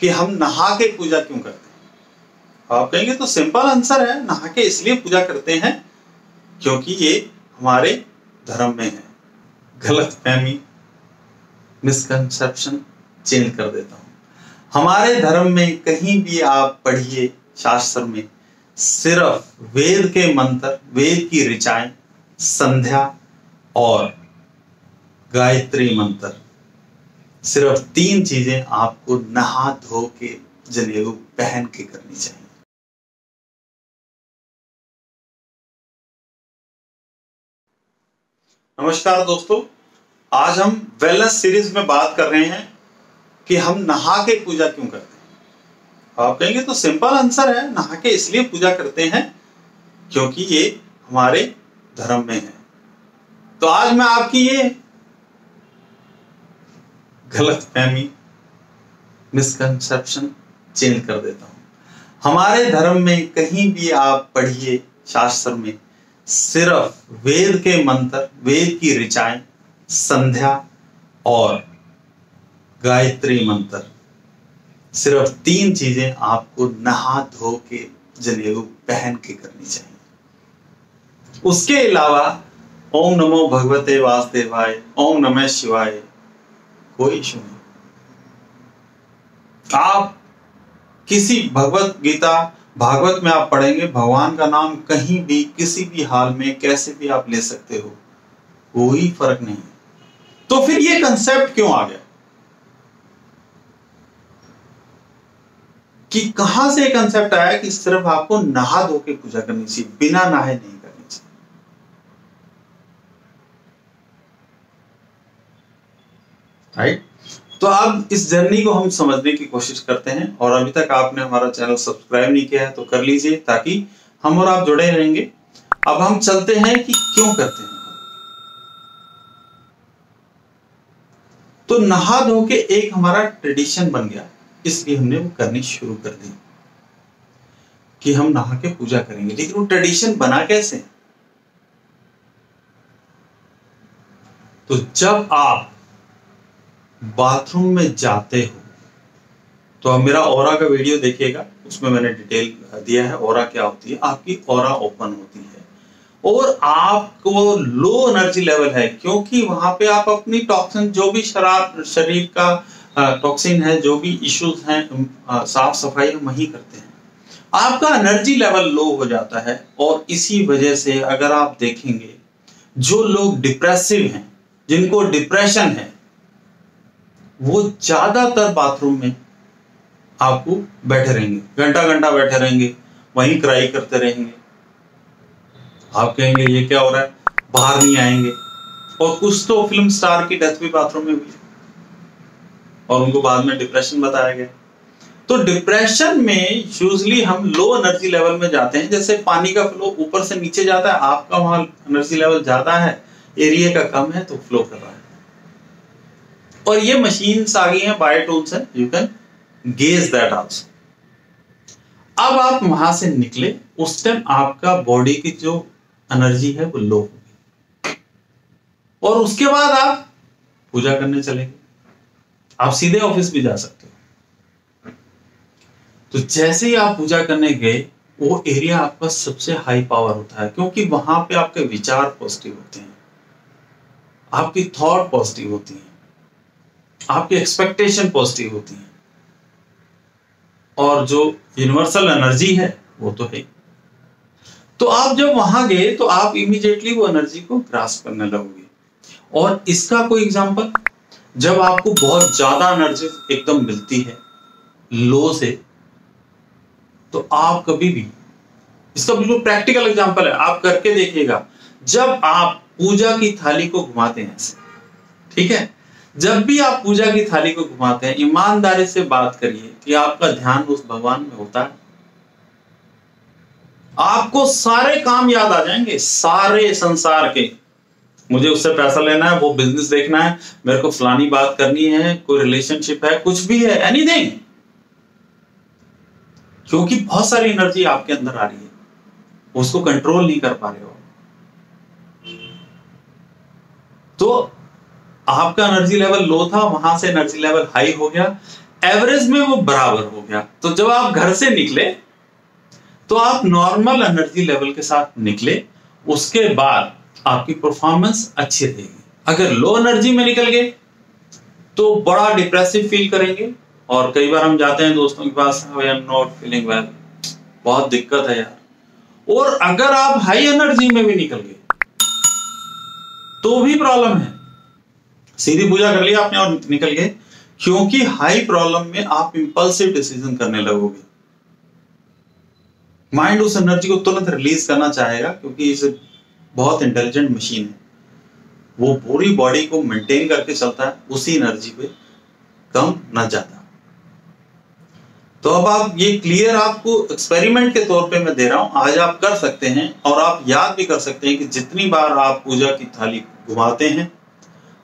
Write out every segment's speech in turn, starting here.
कि हम नहा के पूजा क्यों करते हैं? आप कहेंगे तो सिंपल आंसर है, नहा के इसलिए पूजा करते हैं क्योंकि ये हमारे धर्म में है। गलत फहमी मिसकंसेप्शन चेंज कर देता हूँ। हमारे धर्म में कहीं भी आप पढ़िए शास्त्र में, सिर्फ़ वेद के मंत्र, वेद की ऋचाएँ, संध्या और गायत्री मंत्र सिर्फ़ तीन चीज़ें आपको नहा धो के जनेऊ पहन के करनी चाहिए। नमस्कार दोस्तों, आज हम वेलनेस सीरीज़ में बात कर रहे हैं कि हम नहा के पूजा क्यों करते हैं। आप कहेंगे तो सिंपल आंसर है, नहा के इसलिए पूजा करते हैं क्योंकि ये हमारे धर्म में है। तो आज मैं आपकी ये गलत फहमी मिसकंसेप्शन चेंज कर देता हूँ। हमारे धर्म में कहीं भी आप पढ़िए शास्त्र में, सिर्फ़ वेद के मंत्र, वेद की ऋचाएँ, संध्या और गायत्री मंत्र, सिर्फ़ तीन चीज़ें आपको नहा धो के जनेऊ पहन के करनी चाहिए। उसके अलावा, ओम नमो भगवते वासुदेवाय, ओम नमः शिवाय कोई इशू नहीं। आप किसी भगवत गीता, भागवत में आप पढ़ेंगे, भगवान का नाम कहीं भी, किसी भी हाल में, कैसे भी आप ले सकते हो, कोई फ़र्क नहीं तो फिर ये कंसेप्ट क्यों आ गया? कि कहाँ से कंसेप्ट आया कि सिर्फ़ आपको नहा धो के पूजा करनी चाहिए, बिना नहाए नहीं राइट तो अब इस जर्नी को हम समझने की कोशिश करते हैं और अभी तक आपने हमारा चैनल सब्सक्राइब नहीं किया है तो कर लीजिए ताकि हम और आप जुड़े रहेंगे। अब हम चलते हैं कि क्यों करते हैं। तो नहा धो के एक हमारा ट्रेडिशन बन गया। इसलिए हमने वो करनी शुरू कर दी कि हम नहा के पूजा करेंगे। लेकिन वो ट्रेडिशन बना कैसे? तो जब आप बाथरूम में जाते हो तो अब मेरा और का वीडियो देखिएगा। उसमें मैंने डिटेल दिया है, और क्या होती है। आपकी और ओपन होती है। और आपको लो एनर्जी लेवल है, क्योंकि वहाँ पे आप अपनी टॉक्सिन, जो भी शराब, शरीर का टॉक्सिन है, जो भी इश्यूज़ हैं साफ़ सफ़ाई हम वही करते हैं। आपका एनर्जी लेवल लो हो जाता है, और इसी वजह से अगर आप देखेंगे, जो लोग डिप्रेसिव हैं, जिनको डिप्रेशन है वो ज़्यादातर बाथरूम में आपको बैठे रहेंगे। घंटा घंटा बैठे रहेंगे, वहीं क्राई करते रहेंगे। आप कहेंगे, ये क्या हो रहा है? बाहर नहीं आएँगे। और कुछ तो फ़िल्म स्टार की डेथ भी बाथरूम में हुई। और उनको बाद में डिप्रेशन बताया गया। तो डिप्रेशन में यूजली हम लो एनर्जी लेवल में जाते हैं। जैसे पानी का फ्लो ऊपर से नीचे जाता है, आपका वहाँ एनर्जी लेवल ज़्यादा है एरिया का कम है तो फ्लो कर रहा है। और ये मशीन आ गई हैं बायो टूल्स है you can gauge that also अब आप वहाँ से निकले, उस टाइम आपका बॉडी की जो एनर्जी है वो लो होगी। और उसके बाद आप पूजा करने चलेंगे आप सीधे ऑफ़िस भी जा सकते हो। तो जैसे ही आप पूजा करने गए, वो एरिया आपका सबसे हाई पावर होता है, क्योंकि वहाँ पे आपके विचार पॉजिटिव होते हैं। आपकी थॉट पॉजिटिव होती है। आपकी एक्सपेक्टेशन पॉजिटिव होती है। और जो यूनिवर्सल एनर्जी है, वो तो है। तो आप जब वहाँ गए तो आप इमीडिएटली वो एनर्जी को ग्रास करने लगोगे। और इसका कोई एग्जांपल जब आपको बहुत ज़्यादा एनर्जी एकदम मिलती है लो से तो आप कभी भी, इसका बिल्कुल प्रैक्टिकल एग्जांपल है। आप करके देखिएगा। जब आप पूजा की थाली को घुमाते हैं, ठीक है? जब भी आप पूजा की थाली को घुमाते हैं, ईमानदारी से बात करिए कि आपका ध्यान उस भगवान में होता है। आपको सारे काम याद आ जाएँगे, सारे संसार के। मुझे उससे पैसा लेना है, वो बिज़नेस देखना है, मेरे को फलानी बात करनी है, कोई रिलेशनशिप है, कुछ भी है एनीथिंग क्योंकि बहुत सारी एनर्जी आपके अंदर आ रही है। उसको कंट्रोल नहीं कर पा रहे हो। तो आपका एनर्जी लेवल लो था, वहाँ से एनर्जी लेवल हाई हो गया। एवरेज में वो बराबर हो गया। तो जब आप घर से निकले तो आप नॉर्मल एनर्जी लेवल के साथ निकले, उसके बाद आपकी परफॉर्मेंस अच्छी रहेगी। अगर लो एनर्जी में निकल गए तो बड़ा डिप्रेसिव फील करेंगे। और कई बार हम जाते हैं दोस्तों के पास नॉट फीलिंग वेल बहुत दिक्कत है यार। और अगर आप हाई एनर्जी में भी निकल गए तो भी प्रॉब्लम है। सीधी पूजा कर लिया आपने और निकल गए। क्योंकि हाई प्रॉब्लम में आप इंपल्सिव डिसीज़न करने लगोगे। माइंड उस एनर्जी को तुरंत रिलीज़ करना चाहेगा, क्योंकि इसे बहुत इंटेलिजेंट मशीन है। वो पूरी बॉडी को मेंटेन करके चलता है, उसी एनर्जी पे कम न जाता। तो अब आप, ये क्लियर आपको एक्सपेरिमेंट के तौर पे मैं दे रहा हूँ। आज आप कर सकते हैं और आप याद भी कर सकते हैं कि जितनी बार आप पूजा की थाली घुमाते हैं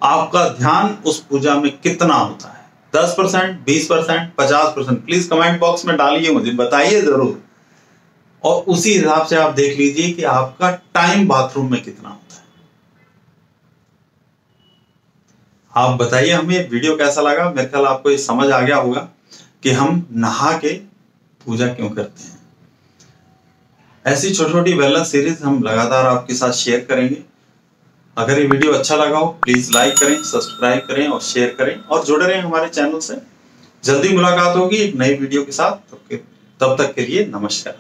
आपका ध्यान उस पूजा में कितना होता है? दस परसेंट, बीस परसेंट, पचास परसेंट। प्लीज़ कमेंट बॉक्स में डालिए मुझे, बताइए ज़रूर। और उसी हिसाब से आप देख लीजिए कि आपका टाइम बाथरूम में कितना होता है। आप बताइए हमें वीडियो कैसा लगा? मेरे ख्याल आपको ये समझ आ गया होगा कि हम नहा के पूजा क्यों करते हैं। ऐसी छोटी छोटी वेलनेस सीरीज़ हम लगातार आपके साथ शेयर करेंगे। अगर ये वीडियो अच्छा लगा हो प्लीज़ लाइक करें सब्सक्राइब करें और शेयर करें और जुड़े रहें हमारे चैनल से। जल्दी मुलाकात होगी एक नई वीडियो के साथ। तब तक के लिए नमस्कार।